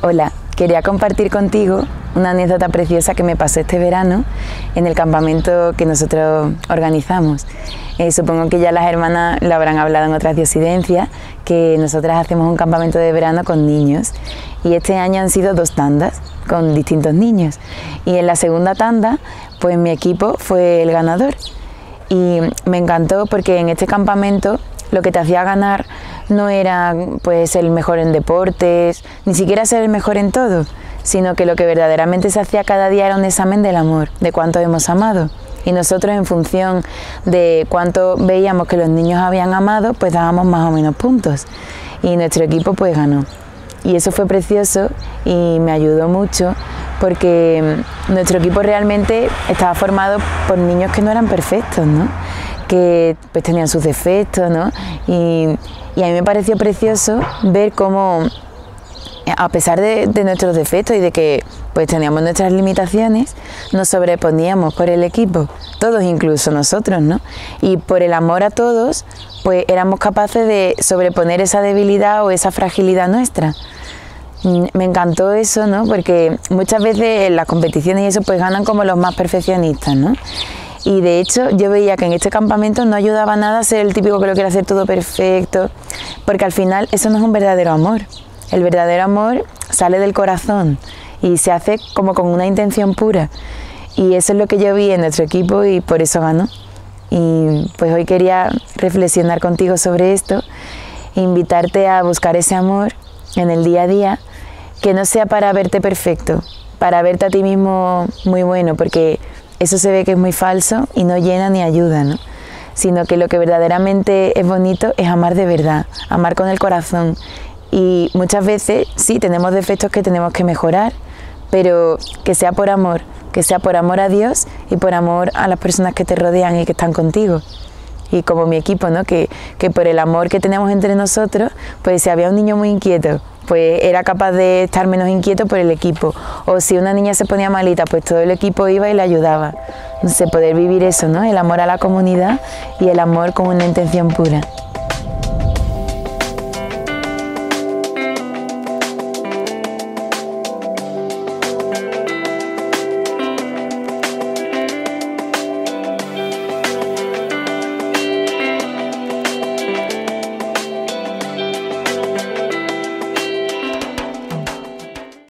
Hola, quería compartir contigo una anécdota preciosa que me pasó este verano en el campamento que nosotros organizamos. Eh, supongo que ya las hermanas lo habrán hablado en otras diosidencias, que nosotras hacemos un campamento de verano con niños. Y este año han sido dos tandas con distintos niños. Y en la segunda tanda pues mi equipo fue el ganador. Y me encantó porque en este campamento lo que te hacía ganar no era pues el mejor en deportes, ni siquiera ser el mejor en todo, sino que lo que verdaderamente se hacía cada día era un examen del amor, de cuánto hemos amado. Y nosotros en función de cuánto veíamos que los niños habían amado, pues dábamos más o menos puntos. Y nuestro equipo pues ganó. Y eso fue precioso y me ayudó mucho porque nuestro equipo realmente estaba formado por niños que no eran perfectos, ¿no? Que pues, tenían sus defectos, ¿no? Y, a mí me pareció precioso ver cómo, a pesar de, nuestros defectos y de que pues teníamos nuestras limitaciones, nos sobreponíamos por el equipo, todos incluso nosotros, ¿no? Y por el amor a todos, pues éramos capaces de sobreponer esa debilidad o esa fragilidad nuestra. Me encantó eso, ¿no? Porque muchas veces en las competiciones y eso pues ganan como los más perfeccionistas, ¿no? Y de hecho yo veía que en este campamento no ayudaba nada a ser el típico que lo quiere hacer todo perfecto, porque al final eso no es un verdadero amor. El verdadero amor sale del corazón y se hace como con una intención pura. Y eso es lo que yo vi en nuestro equipo y por eso ganó. Y pues hoy quería reflexionar contigo sobre esto, invitarte a buscar ese amor en el día a día, que no sea para verte perfecto, para verte a ti mismo muy bueno, porque eso se ve que es muy falso y no llena ni ayuda, ¿no? sino que lo que verdaderamente es bonito es amar de verdad, amar con el corazón. Y muchas veces sí tenemos defectos que tenemos que mejorar, pero que sea por amor, que sea por amor a Dios y por amor a las personas que te rodean y que están contigo. Y como mi equipo, ¿no? que, que por el amor que tenemos entre nosotros, pues si había un niño muy inquieto pues era capaz de estar menos inquieto por el equipo. O si una niña se ponía malita, pues todo el equipo iba y le ayudaba. No sé, poder vivir eso, ¿no? El amor a la comunidad y el amor con una intención pura.